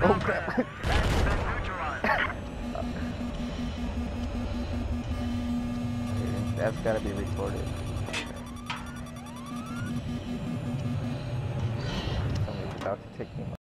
Oh crap. That's gotta be recorded. Somebody's about to take me.